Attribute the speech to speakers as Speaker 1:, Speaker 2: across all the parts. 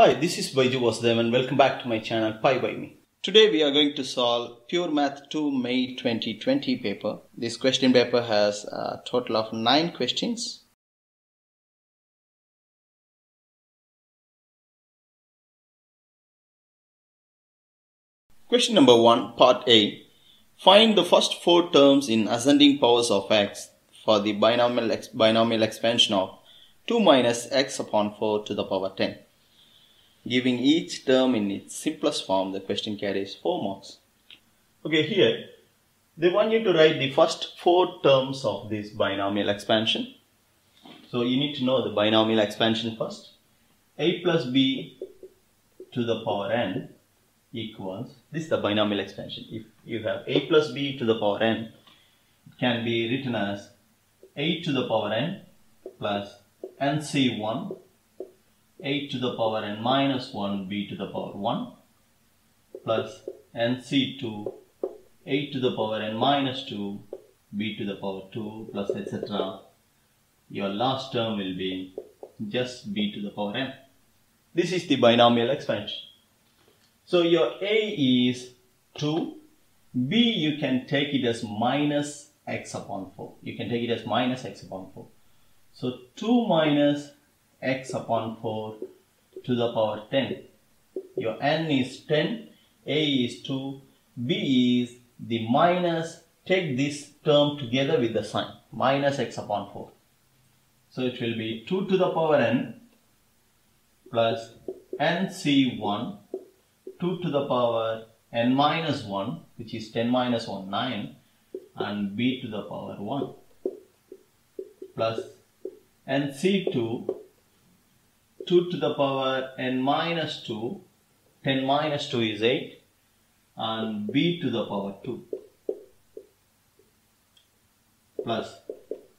Speaker 1: Hi, this is Baiju Vasudev and welcome back to my channel Pi by Me. Today we are going to solve Pure Math 2 May 2020 paper. This question paper has a total of 9 questions. Question number 1, part A. Find the first 4 terms in ascending powers of x for the binomial, ex binomial expansion of 2 minus x upon 4 to the power 10. Giving each term in its simplest form, the question carries 4 marks. Okay, here they want you to write the first 4 terms of this binomial expansion. So you need to know the binomial expansion first. a plus b to the power n equals, this is the binomial expansion. If you have a plus b to the power n, it can be written as a to the power n plus nc1 8 to the power n minus 1 b to the power 1 plus nc2 8 to the power n minus 2 b to the power 2 plus etc. Your last term will be just b to the power n. This is the binomial expansion. So your a is 2, b you can take it as minus x upon 4. You can take it as minus x upon 4. So 2 minus x upon 4 to the power 10. Your n is 10, a is 2, b is the minus, take this term together with the sign, minus x upon 4. So it will be 2 to the power n plus nc1, 2 to the power n minus 1, which is 10 minus 1, 9, and b to the power 1, plus nc2, 2 to the power n minus 2, 10 minus 2 is 8, and b to the power 2, plus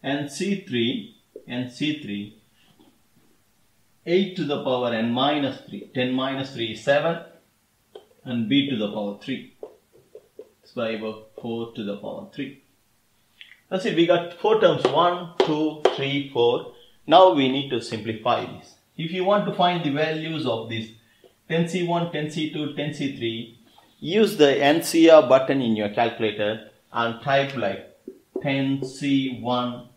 Speaker 1: nc3, nc3, 8 to the power n minus 3, 10 minus 3 is 7, and b to the power 3. So I have 4 to the power 3. That's it, we got 4 terms 1, 2, 3, 4. Now we need to simplify this. If you want to find the values of this 10C1, 10C2, 10C3, use the NCR button in your calculator and type like 10C1,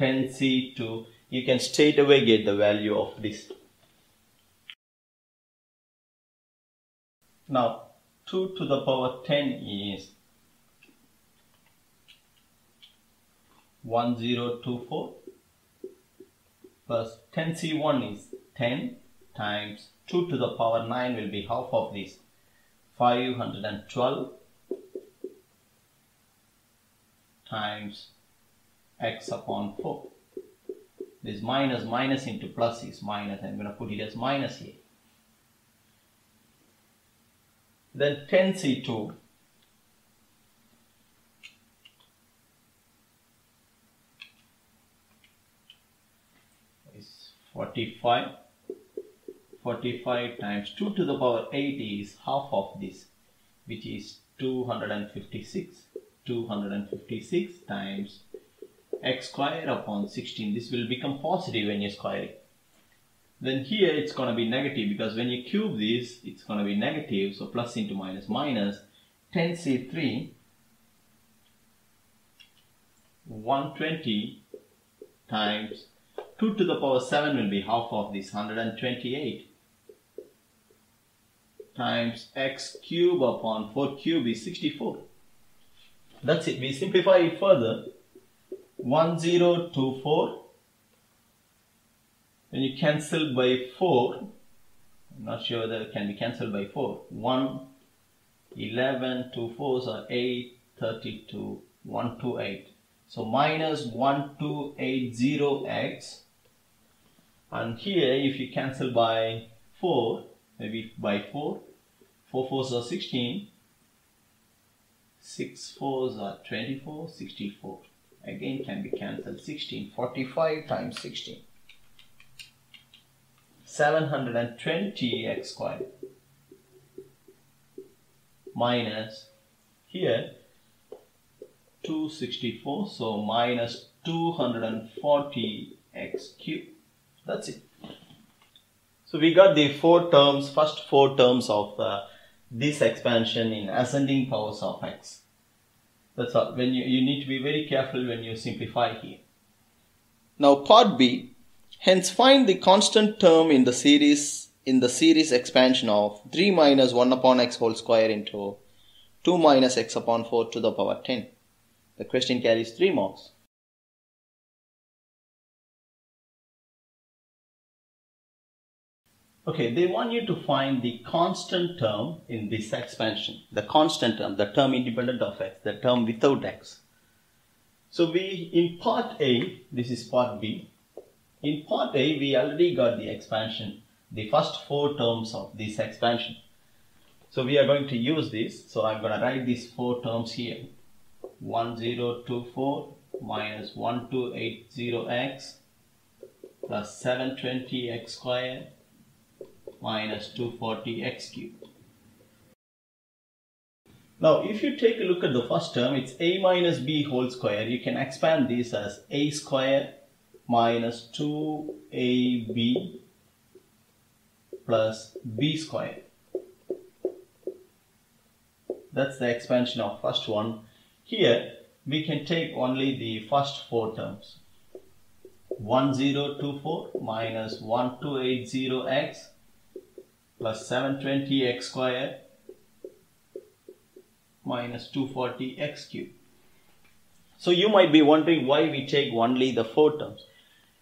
Speaker 1: 10C2. You can straight away get the value of this. Now 2 to the power 10 is 1024 plus 10c1 is 10 times 2 to the power 9 will be half of this. 512 times x upon 4 this minus minus into plus is minus. I'm going to put it as minus here. Then 10c2 is 45 45 times 2 to the power 8 is half of this which is 256 256 times x square upon 16 this will become positive when you square it. Then here it's going to be negative because when you cube this it's going to be negative. So plus into minus minus 10c3 120 times 2 to the power 7 will be half of this 128 times x cube upon 4 cube is 64 that's it. We simplify it further. 1024 when you cancel by 4 I'm not sure whether it can be cancelled by 4 1 11 2 4s are 8 32 128 so minus 1280x and here if you cancel by 4 maybe by 4 4 4s are 16 6 4s are 24 64 again can be cancelled. 16 45 times 16 720 x squared. Minus here 264 so minus 240 x cube that's it So we got the four terms, first four terms of uh, this expansion in ascending powers of x. That's all. When you, you need to be very careful when you simplify here. Now part B. Hence find the constant term in the series in the series expansion of 3 minus 1 upon x whole square into 2 minus x upon 4 to the power 10. The question carries 3 marks. Okay, they want you to find the constant term in this expansion. The constant term, the term independent of x, the term without x. So we, in part A, this is part B. In part A, we already got the expansion, the first four terms of this expansion. So we are going to use this. So I'm going to write these four terms here. 1024 minus 1280x plus 720x squared minus 240x cubed. Now, if you take a look at the first term, it's a minus b whole square. You can expand this as a square minus 2ab plus b square. That's the expansion of first one. Here, we can take only the first four terms. 1024 minus 1280x plus 720x square minus 240x cube. So you might be wondering why we take only the four terms.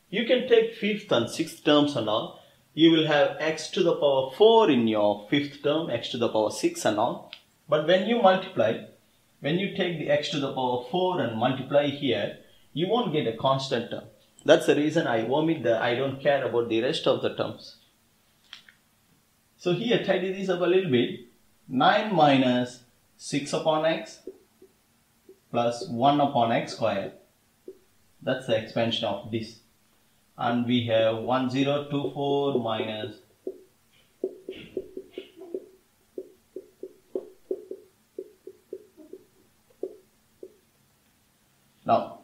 Speaker 1: You can take fifth and sixth terms and all. You will have x to the power 4 in your fifth term, x to the power 6 and all. But when you multiply, when you take the x to the power 4 and multiply here, you won't get a constant term. That's the reason I omit the, I don't care about the rest of the terms. So here tidy this up a little bit. 9 minus 6 upon x plus 1 upon x square. That's the expansion of this. And we have 1024 minus Now,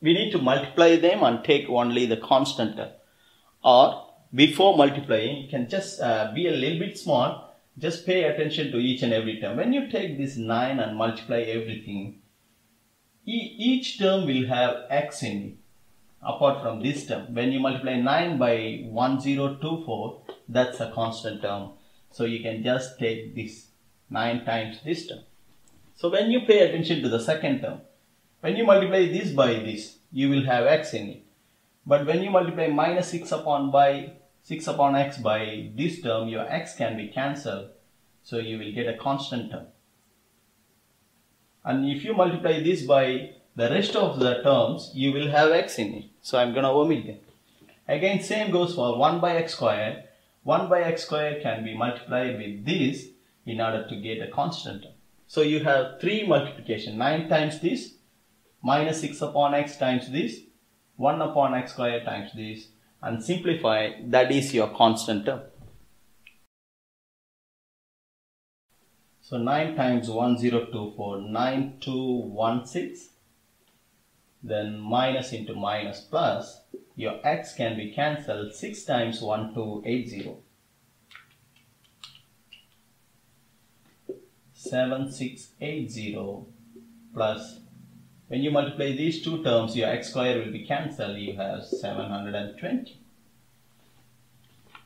Speaker 1: we need to multiply them and take only the constant uh, or before multiplying, you can just uh, be a little bit small. Just pay attention to each and every term. When you take this 9 and multiply everything, e each term will have x in it apart from this term. When you multiply 9 by 1024, that's a constant term. So you can just take this 9 times this term. So when you pay attention to the second term, when you multiply this by this, you will have x in it. But when you multiply minus 6 upon by 6 upon x by this term, your x can be cancelled. So you will get a constant term. And if you multiply this by the rest of the terms, you will have x in it. So I'm going to omit them. Again, same goes for 1 by x squared. 1 by x squared can be multiplied with this in order to get a constant term. So you have 3 multiplication, 9 times this, minus 6 upon x times this, 1 upon x squared times this, and simplify that is your constant term. So 9 times 1024, 9216 then minus into minus plus your x can be cancelled 6 times 1280 7680 plus when you multiply these two terms, your x square will be cancelled. You have 720.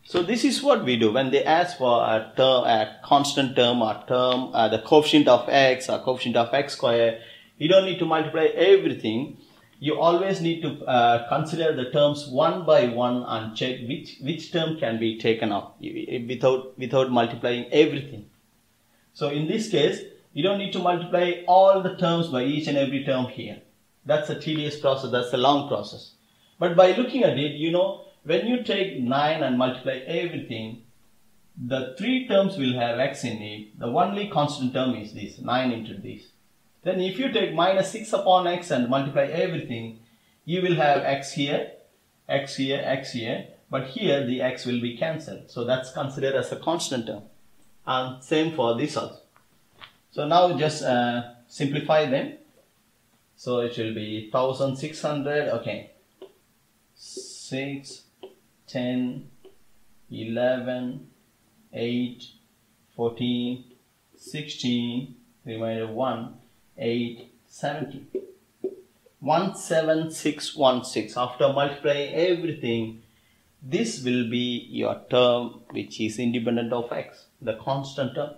Speaker 1: So this is what we do when they ask for a term, a constant term or term, uh, the coefficient of x or coefficient of x square. You don't need to multiply everything. You always need to uh, consider the terms one by one and check which which term can be taken up without without multiplying everything. So in this case, you don't need to multiply all the terms by each and every term here. That's a tedious process, that's a long process. But by looking at it, you know, when you take 9 and multiply everything, the three terms will have x in it. The only constant term is this, 9 into this. Then if you take minus 6 upon x and multiply everything, you will have x here, x here, x here. But here the x will be cancelled. So that's considered as a constant term. And same for this also. So now just uh, simplify them. So it will be 1600, okay. 6, 10, 11, 8, 14, 16, remainder 1, 8, 17. 17616 after multiplying everything this will be your term which is independent of x the constant term